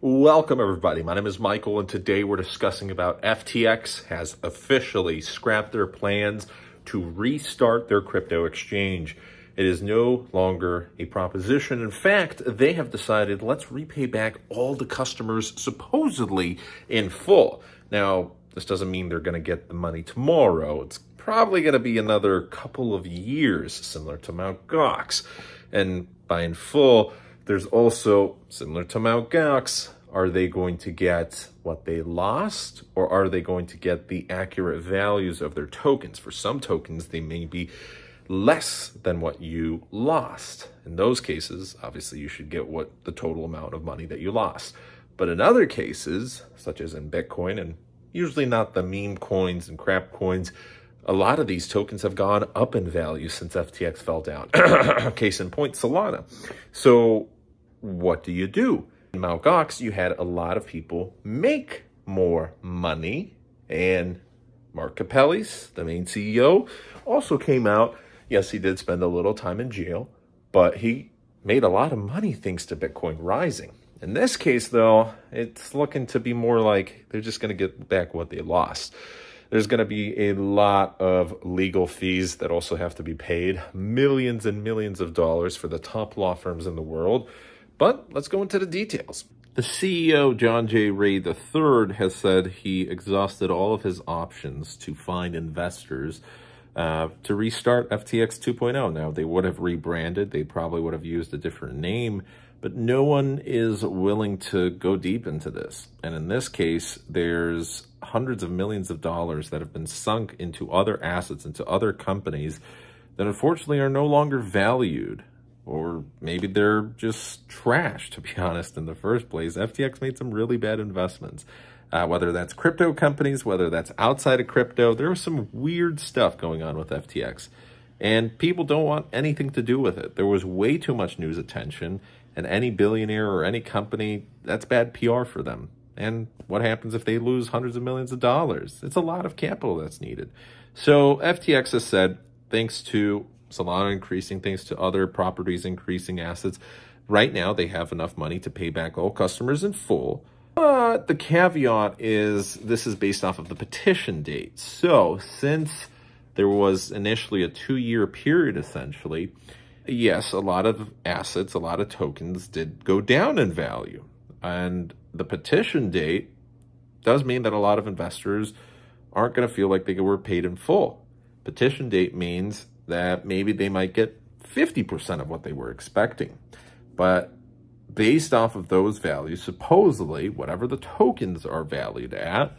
Welcome everybody. My name is Michael and today we're discussing about FTX has officially scrapped their plans to restart their crypto exchange. It is no longer a proposition. In fact, they have decided let's repay back all the customers supposedly in full. Now, this doesn't mean they're going to get the money tomorrow. It's probably going to be another couple of years, similar to Mt. Gox. And by in full, there's also, similar to Mt. Gox, are they going to get what they lost or are they going to get the accurate values of their tokens? For some tokens, they may be less than what you lost. In those cases, obviously you should get what the total amount of money that you lost. But in other cases, such as in Bitcoin and usually not the meme coins and crap coins, a lot of these tokens have gone up in value since FTX fell down. Case in point, Solana. So what do you do? In Mt. Gox, you had a lot of people make more money. And Mark Karpelès, the main CEO, also came out. Yes, he did spend a little time in jail, but he made a lot of money thanks to Bitcoin rising. In this case, though, it's looking to be more like they're just going to get back what they lost. There's going to be a lot of legal fees that also have to be paid, millions and millions of dollars for the top law firms in the world. But let's go into the details. The CEO, John J. Ray III, has said he exhausted all of his options to find investors uh, to restart FTX 2.0. Now, they would have rebranded. They probably would have used a different name, but no one is willing to go deep into this. And in this case, there's hundreds of millions of dollars that have been sunk into other assets, into other companies that unfortunately are no longer valued or maybe they're just trash, to be honest, in the first place. FTX made some really bad investments. Uh, whether that's crypto companies, whether that's outside of crypto, there was some weird stuff going on with FTX. And people don't want anything to do with it. There was way too much news attention, and any billionaire or any company, that's bad PR for them. And what happens if they lose hundreds of millions of dollars? It's a lot of capital that's needed. So FTX has said, thanks to Solana increasing, things to other properties increasing assets, right now they have enough money to pay back all customers in full. But the caveat is this is based off of the petition date. So since there was initially a two-year period, essentially, yes, a lot of assets, a lot of tokens did go down in value. And the petition date does mean that a lot of investors aren't going to feel like they were paid in full. Petition date means that maybe they might get 50% of what they were expecting. But based off of those values, supposedly, whatever the tokens are valued at,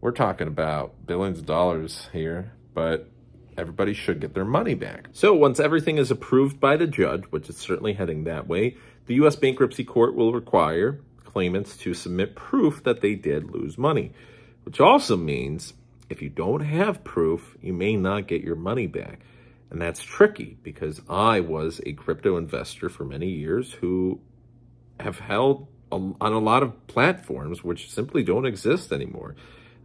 we're talking about billions of dollars here, but everybody should get their money back. So once everything is approved by the judge, which is certainly heading that way, the U.S. Bankruptcy Court will require claimants to submit proof that they did lose money, which also means if you don't have proof, you may not get your money back. And that's tricky because I was a crypto investor for many years who have held a, on a lot of platforms which simply don't exist anymore.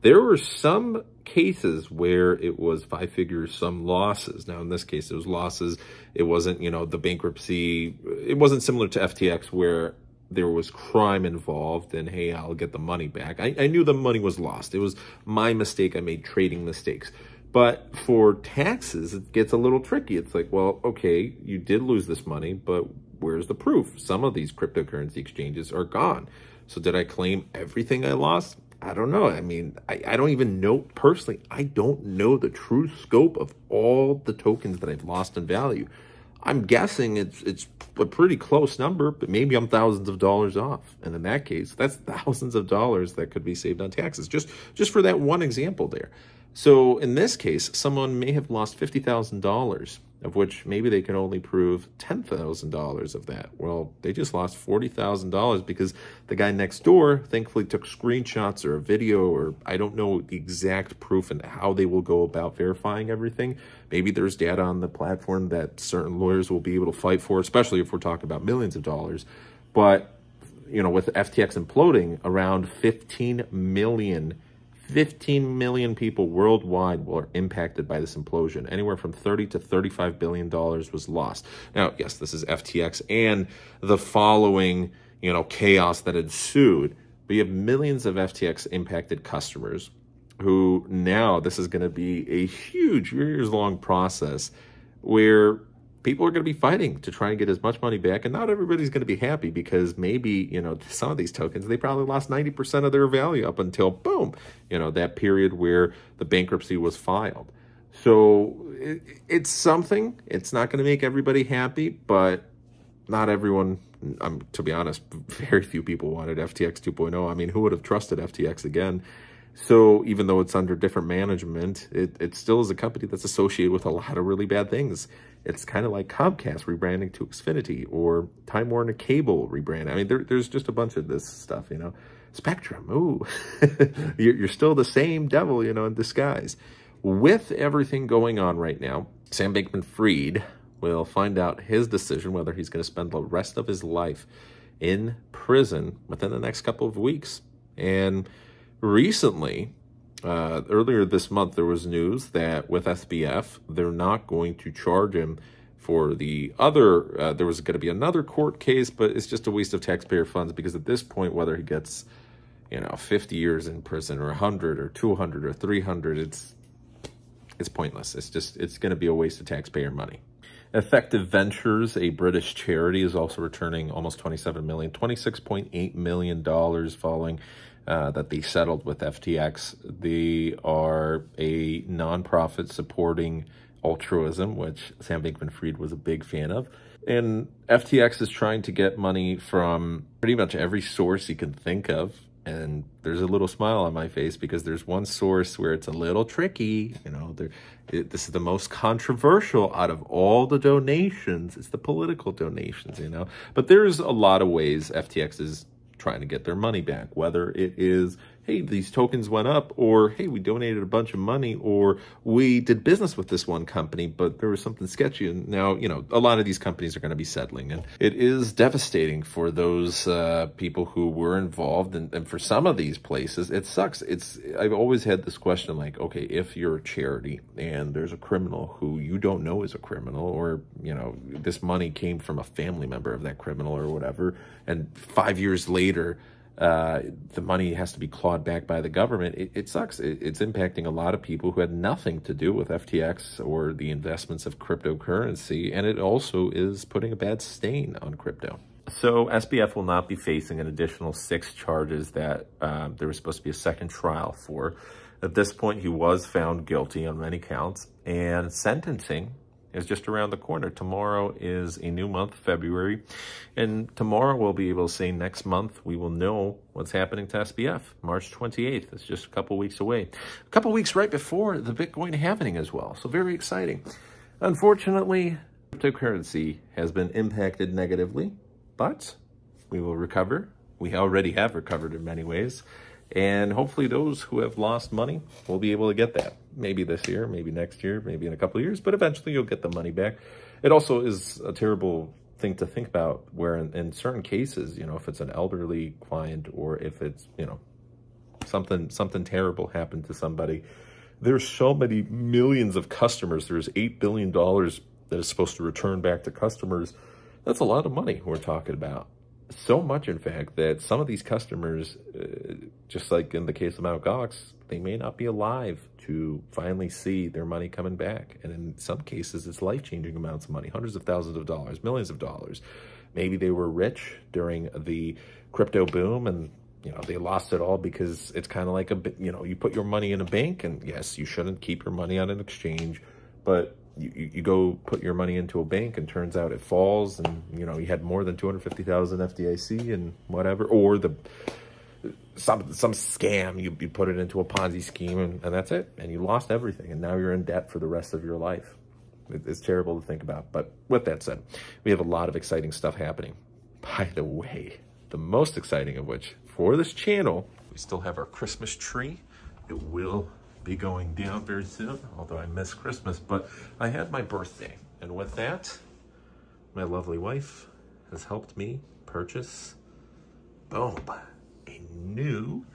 There were some cases where it was five figures, some losses. Now, in this case, it was losses. It wasn't, you know, the bankruptcy. It wasn't similar to FTX where there was crime involved and, hey, I'll get the money back. I, I knew the money was lost. It was my mistake. I made trading mistakes. But for taxes, it gets a little tricky. It's like, well, okay, you did lose this money, but where's the proof? Some of these cryptocurrency exchanges are gone. So did I claim everything I lost? I don't know. I mean, I, I don't even know, personally, I don't know the true scope of all the tokens that I've lost in value. I'm guessing it's it's a pretty close number, but maybe I'm thousands of dollars off. And in that case, that's thousands of dollars that could be saved on taxes, just, just for that one example there. So in this case, someone may have lost $50,000, of which maybe they can only prove $10,000 of that. Well, they just lost $40,000 because the guy next door thankfully took screenshots or a video or I don't know the exact proof and how they will go about verifying everything. Maybe there's data on the platform that certain lawyers will be able to fight for, especially if we're talking about millions of dollars. But, you know, with FTX imploding, around 15 million 15 million people worldwide were impacted by this implosion. Anywhere from 30 to 35 billion dollars was lost. Now, yes, this is FTX and the following, you know, chaos that ensued. But you have millions of FTX impacted customers who now this is going to be a huge years long process where people are going to be fighting to try and get as much money back and not everybody's going to be happy because maybe you know some of these tokens they probably lost 90% of their value up until boom you know that period where the bankruptcy was filed. So it, it's something. It's not going to make everybody happy but not everyone um, to be honest very few people wanted ftx 2.0 i mean who would have trusted ftx again so even though it's under different management, it, it still is a company that's associated with a lot of really bad things. It's kind of like Comcast rebranding to Xfinity or Time Warner Cable rebranding. I mean, there, there's just a bunch of this stuff, you know. Spectrum, ooh, you're, you're still the same devil, you know, in disguise. With everything going on right now, Sam Bankman-Fried will find out his decision whether he's going to spend the rest of his life in prison within the next couple of weeks. And recently, uh, earlier this month, there was news that with SBF, they're not going to charge him for the other, uh, there was going to be another court case, but it's just a waste of taxpayer funds because at this point, whether he gets, you know, 50 years in prison or 100 or 200 or 300, it's, it's pointless. It's just, it's going to be a waste of taxpayer money. Effective Ventures, a British charity, is also returning almost 27 million, 26.8 million dollars following uh, that they settled with FTX. They are a nonprofit supporting altruism, which Sam Bankman-Fried was a big fan of. And FTX is trying to get money from pretty much every source you can think of. And there's a little smile on my face because there's one source where it's a little tricky. You know, it, this is the most controversial out of all the donations. It's the political donations, you know. But there's a lot of ways FTX is trying to get their money back, whether it is, hey, these tokens went up, or hey, we donated a bunch of money, or we did business with this one company, but there was something sketchy. And now, you know, a lot of these companies are going to be settling. And it is devastating for those uh, people who were involved. And, and for some of these places, it sucks. It's I've always had this question like, okay, if you're a charity and there's a criminal who you don't know is a criminal, or, you know, this money came from a family member of that criminal or whatever, and five years later, uh, the money has to be clawed back by the government. It, it sucks. It, it's impacting a lot of people who had nothing to do with FTX or the investments of cryptocurrency, and it also is putting a bad stain on crypto. So SBF will not be facing an additional six charges that uh, there was supposed to be a second trial for. At this point, he was found guilty on many counts, and sentencing is just around the corner. Tomorrow is a new month, February, and tomorrow we'll be able to say next month we will know what's happening to SBF. March 28th, it's just a couple weeks away. A couple weeks right before the Bitcoin halving as well, so very exciting. Unfortunately, cryptocurrency has been impacted negatively, but we will recover. We already have recovered in many ways. And hopefully those who have lost money will be able to get that. Maybe this year, maybe next year, maybe in a couple of years, but eventually you'll get the money back. It also is a terrible thing to think about where in, in certain cases, you know, if it's an elderly client or if it's, you know, something something terrible happened to somebody, there's so many millions of customers. There's $8 billion that is supposed to return back to customers. That's a lot of money we're talking about so much, in fact, that some of these customers, uh, just like in the case of Mt. Gox, they may not be alive to finally see their money coming back. And in some cases, it's life-changing amounts of money, hundreds of thousands of dollars, millions of dollars. Maybe they were rich during the crypto boom and you know, they lost it all because it's kind of like a, you know, you put your money in a bank and yes, you shouldn't keep your money on an exchange, but you, you go put your money into a bank and turns out it falls and you know you had more than 250,000 FDIC and whatever or the some some scam you, you put it into a Ponzi scheme and, and that's it. And you lost everything and now you're in debt for the rest of your life. It, it's terrible to think about. But with that said we have a lot of exciting stuff happening. By the way the most exciting of which for this channel we still have our Christmas tree. It will be going down very soon, although I miss Christmas, but I had my birthday. And with that, my lovely wife has helped me purchase, boom, a new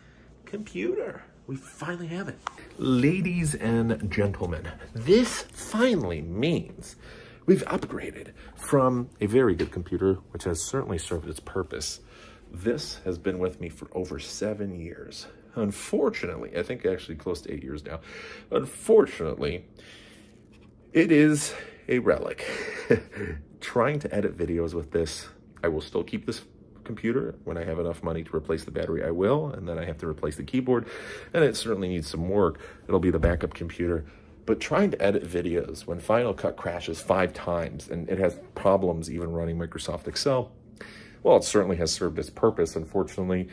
computer. We finally have it. Ladies and gentlemen, this finally means we've upgraded from a very good computer, which has certainly served its purpose, This has been with me for over seven years. Unfortunately, I think actually close to eight years now. Unfortunately, it is a relic. Trying to edit videos with this, I will still keep this computer. When I have enough money to replace the battery, I will. And then I have to replace the keyboard. And it certainly needs some work. It'll be the backup computer. But trying to edit videos when Final Cut crashes five times and it has problems even running Microsoft Excel, well, it certainly has served its purpose. Unfortunately,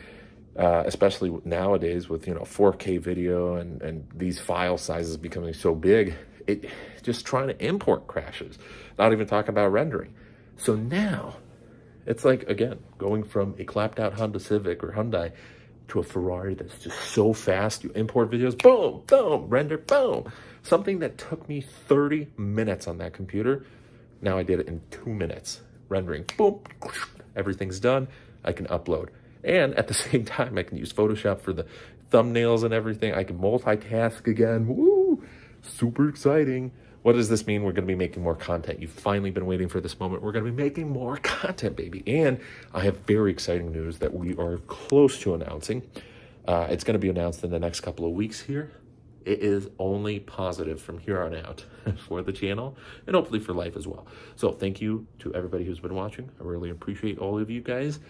uh, especially nowadays with, you know, 4K video and, and these file sizes becoming so big, it just trying to import crashes, not even talking about rendering. So now it's like, again, going from a clapped out Honda Civic or Hyundai to a Ferrari that's just so fast. You import videos, boom, boom, render, boom. Something that took me 30 minutes on that computer. Now I did it in two minutes. Rendering, boom, everything's done. I can upload. And at the same time, I can use Photoshop for the thumbnails and everything. I can multitask again. Woo! Super exciting. What does this mean? We're going to be making more content. You've finally been waiting for this moment. We're going to be making more content, baby. And I have very exciting news that we are close to announcing. Uh, it's going to be announced in the next couple of weeks here. It is only positive from here on out for the channel and hopefully for life as well. So thank you to everybody who's been watching. I really appreciate all of you guys.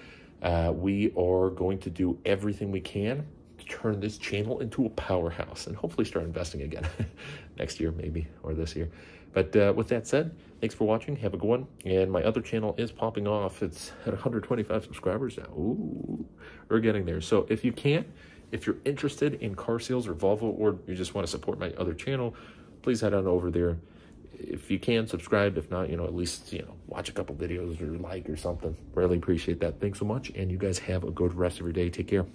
Uh, we are going to do everything we can to turn this channel into a powerhouse and hopefully start investing again next year, maybe, or this year. But uh, with that said, thanks for watching. Have a good one. And my other channel is popping off. It's at 125 subscribers now. Ooh, we're getting there. So if you can't, if you're interested in car sales or Volvo, or you just want to support my other channel, please head on over there if you can subscribe. If not you know at least you know watch a couple videos or like or something. Really appreciate that. Thanks so much and you guys have a good rest of your day. Take care